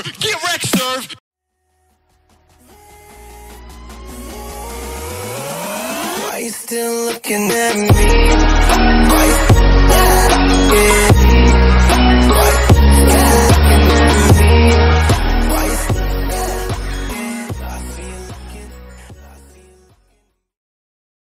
Get wrecked, Serve. Why you still looking at me?